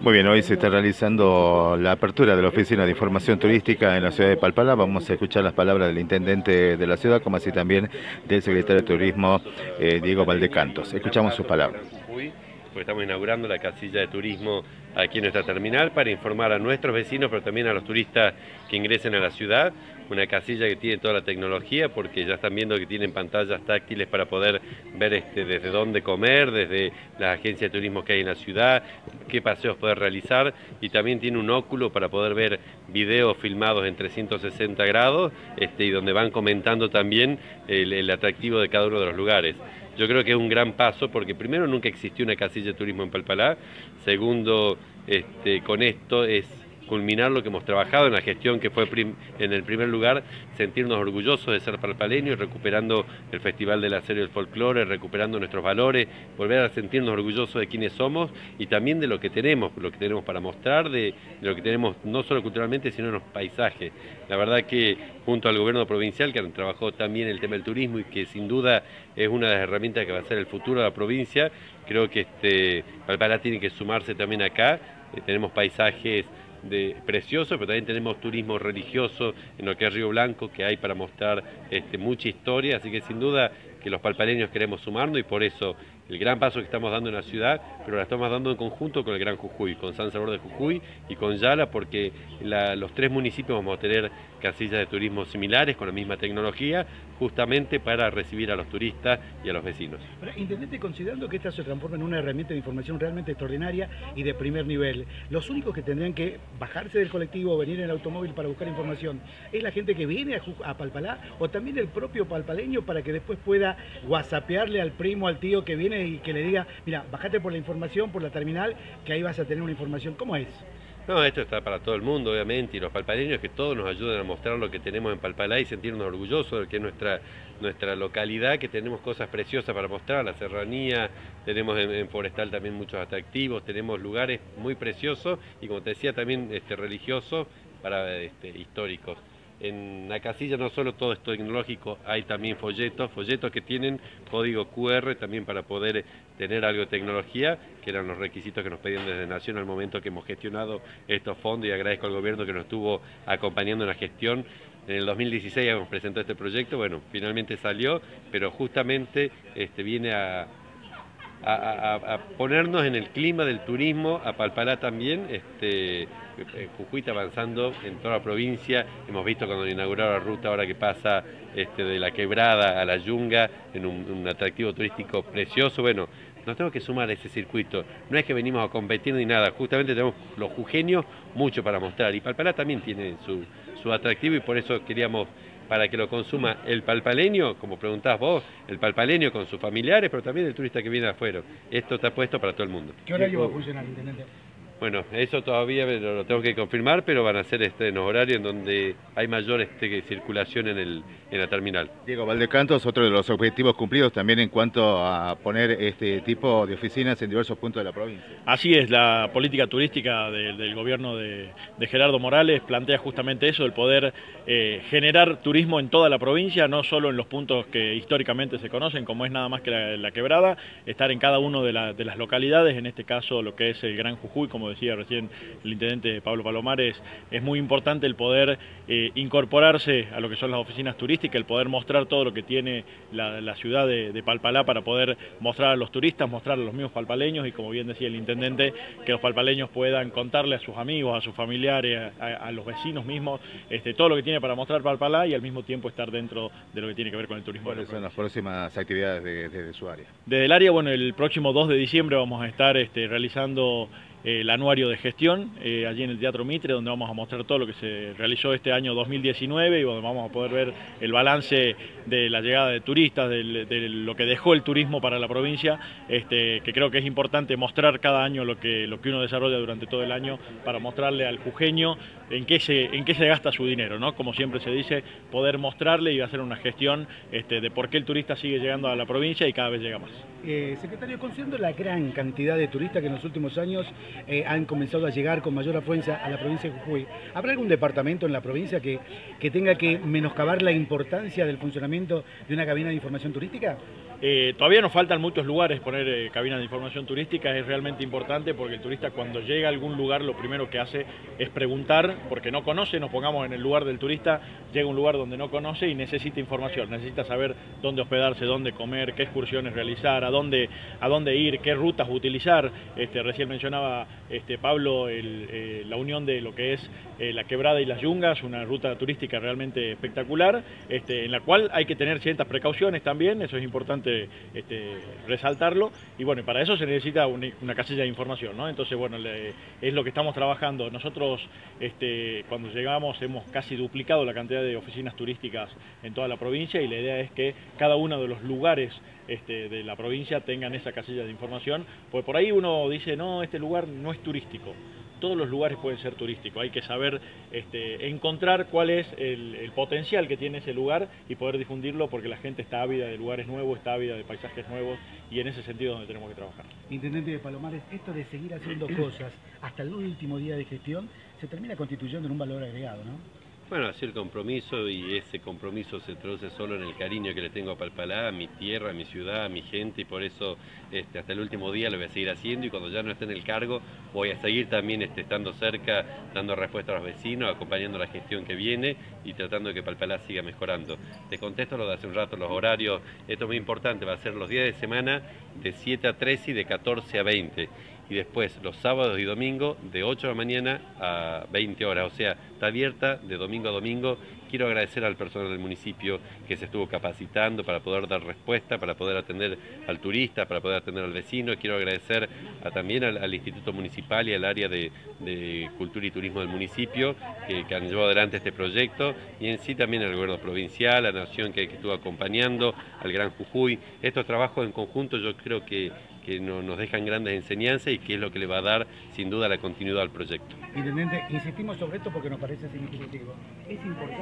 Muy bien, hoy se está realizando la apertura de la Oficina de Información Turística en la ciudad de Palpalá. Vamos a escuchar las palabras del intendente de la ciudad, como así también del secretario de Turismo, eh, Diego Valdecantos. Escuchamos sus palabras porque estamos inaugurando la casilla de turismo aquí en nuestra terminal para informar a nuestros vecinos, pero también a los turistas que ingresen a la ciudad. Una casilla que tiene toda la tecnología, porque ya están viendo que tienen pantallas táctiles para poder ver este, desde dónde comer, desde las agencias de turismo que hay en la ciudad, qué paseos poder realizar, y también tiene un óculo para poder ver videos filmados en 360 grados, este, y donde van comentando también el atractivo de cada uno de los lugares. Yo creo que es un gran paso porque primero nunca existió una casilla de turismo en Palpalá, segundo, este, con esto es culminar lo que hemos trabajado en la gestión que fue en el primer lugar, sentirnos orgullosos de ser palpaleños, recuperando el Festival de la Serie del Folclore, recuperando nuestros valores, volver a sentirnos orgullosos de quiénes somos y también de lo que tenemos, lo que tenemos para mostrar, de, lo que tenemos no solo culturalmente, sino en los paisajes. La verdad que junto al gobierno provincial, que trabajó también el tema del turismo y que sin duda es una de las herramientas que va a ser el futuro de la provincia, creo que este, tiene que sumarse también acá. Eh, tenemos paisajes de precioso, pero también tenemos turismo religioso en lo que es Río Blanco, que hay para mostrar este, mucha historia, así que sin duda que los palpaleños queremos sumarnos y por eso el gran paso que estamos dando en la ciudad, pero la estamos dando en conjunto con el Gran Jujuy, con San Salvador de Jujuy y con Yala, porque los tres municipios vamos a tener casillas de turismo similares, con la misma tecnología, justamente para recibir a los turistas y a los vecinos. Intendente, considerando que esta se transforma en una herramienta de información realmente extraordinaria y de primer nivel, los únicos que tendrían que bajarse del colectivo o venir en el automóvil para buscar información, ¿es la gente que viene a, a Palpalá o también el propio palpaleño para que después pueda whatsappearle al primo, al tío que viene y que le diga, mira, bajate por la información, por la terminal, que ahí vas a tener una información. ¿Cómo es? No, esto está para todo el mundo, obviamente, y los palpaleños que todos nos ayuden a mostrar lo que tenemos en Palpalá y sentirnos orgullosos de que es nuestra, nuestra localidad, que tenemos cosas preciosas para mostrar, la serranía, tenemos en, Forestal también muchos atractivos, tenemos lugares muy preciosos y como te decía también este, religiosos para este, históricos. En la casilla no solo todo es tecnológico, hay también folletos, folletos que tienen código QR también para poder tener algo de tecnología, que eran los requisitos que nos pedían desde Nación al momento que hemos gestionado estos fondos y agradezco al gobierno que nos estuvo acompañando en la gestión. En el 2016 hemos presentado este proyecto, bueno, finalmente salió, pero justamente este, viene a, a, ponernos en el clima del turismo, a Palpalá también. Este, eh, Jujuy avanzando en toda la provincia. Hemos visto cuando inauguraron la ruta ahora que pasa este, de la quebrada a la yunga, en un, atractivo turístico precioso. Bueno, nos tenemos que sumar a ese circuito. No es que venimos a competir ni nada, justamente tenemos los jujeños mucho para mostrar. Y Palpalá también tiene su, su atractivo y por eso queríamos para que lo consuma el palpaleño, como preguntás vos, el palpaleño con sus familiares, pero también el turista que viene de afuera. Esto está puesto para todo el mundo. ¿Qué horario va a funcionar, intendente? Bueno, eso todavía lo, tengo que confirmar, pero van a ser este, en horario en donde hay mayor este, circulación en, el, en la terminal. Diego Valdecantos, otro de los objetivos cumplidos también en cuanto a poner este tipo de oficinas en diversos puntos de la provincia. Así es, la política turística del gobierno de, Gerardo Morales plantea justamente eso, el poder eh, generar turismo en toda la provincia, no solo en los puntos que históricamente se conocen, como es nada más que la, quebrada, estar en cada una de, de las localidades, en este caso lo que es el Gran Jujuy, como decía recién el intendente Pablo Palomares, es muy importante el poder eh, incorporarse a lo que son las oficinas turísticas, el poder mostrar todo lo que tiene la, ciudad de, Palpalá para poder mostrar a los turistas, mostrar a los mismos palpaleños y como bien decía el intendente, que los palpaleños puedan contarle a sus amigos, a sus familiares, a, los vecinos mismos, este, todo lo que tiene para mostrar Palpalá y al mismo tiempo estar dentro de lo que tiene que ver con el turismo. ¿Cuáles son las próximas actividades de, su área? Desde el área, bueno, el próximo 2 de diciembre vamos a estar este, realizando el anuario de gestión eh, allí en el Teatro Mitre, donde vamos a mostrar todo lo que se realizó este año 2019 y donde vamos a poder ver el balance de la llegada de turistas, de, lo que dejó el turismo para la provincia, este, que creo que es importante mostrar cada año lo que, lo que uno desarrolla durante todo el año para mostrarle al jujeño en qué se, en qué se gasta su dinero, ¿no? Como siempre se dice, poder mostrarle y hacer una gestión este, de por qué el turista sigue llegando a la provincia y cada vez llega más. Eh, secretario, considerando la gran cantidad de turistas que en los últimos años eh, han comenzado a llegar con mayor afluencia a la provincia de Jujuy, ¿habrá algún departamento en la provincia que, que tenga que menoscabar la importancia del funcionamiento de una cabina de información turística? Eh, todavía nos faltan muchos lugares poner eh, cabinas de información turística, es realmente importante porque el turista cuando llega a algún lugar lo primero que hace es preguntar, porque no conoce, nos pongamos en el lugar del turista, llega a un lugar donde no conoce y necesita información, necesita saber dónde hospedarse, dónde comer, qué excursiones realizar, a dónde, a dónde ir, qué rutas utilizar. Este, recién mencionaba este, Pablo eh, la unión de lo que es la quebrada y las yungas, una ruta turística realmente espectacular, este, en la cual hay que tener ciertas precauciones también, eso es importante este, resaltarlo. Y bueno, para eso se necesita una, casilla de información, ¿no? Entonces, bueno, es lo que estamos trabajando. Nosotros, este, cuando llegamos, hemos casi duplicado la cantidad de oficinas turísticas en toda la provincia y la idea es que cada uno de los lugares este, de la provincia tengan esa casilla de información, pues por ahí uno dice, no, este lugar no es turístico todos los lugares pueden ser turísticos. Hay que saber este, encontrar cuál es el, potencial que tiene ese lugar y poder difundirlo porque la gente está ávida de lugares nuevos, está ávida de paisajes nuevos y en ese sentido es donde tenemos que trabajar. Intendente de Palomares, esto de seguir haciendo cosas hasta el último día de gestión se termina constituyendo en un valor agregado, ¿no? Bueno, hacer compromiso y ese compromiso se traduce solo en el cariño que le tengo a Palpalá, a mi tierra, a mi ciudad, a mi gente y por eso este, hasta el último día lo voy a seguir haciendo y cuando ya no esté en el cargo voy a seguir también este, estando cerca, dando respuesta a los vecinos, acompañando la gestión que viene y tratando de que Palpalá siga mejorando. Te contesto lo de hace un rato, los horarios, esto es muy importante, va a ser los días de semana de 7 a 13 y de 14 a 20 y después los sábados y domingos de 8 de la mañana a 20 horas, o sea, está abierta de domingo a domingo. Quiero agradecer al personal del municipio que se estuvo capacitando para poder dar respuesta, para poder atender al turista, para poder atender al vecino. Quiero agradecer también al, Instituto Municipal y al área de, Cultura y Turismo del municipio que, han llevado adelante este proyecto y en sí también al gobierno provincial, a la nación que, que estuvo acompañando, al Gran Jujuy. Estos trabajos en conjunto yo creo que que nos dejan grandes enseñanzas y que es lo que le va a dar sin duda la continuidad al proyecto. Intendente, insistimos sobre esto porque nos parece significativo. Es importante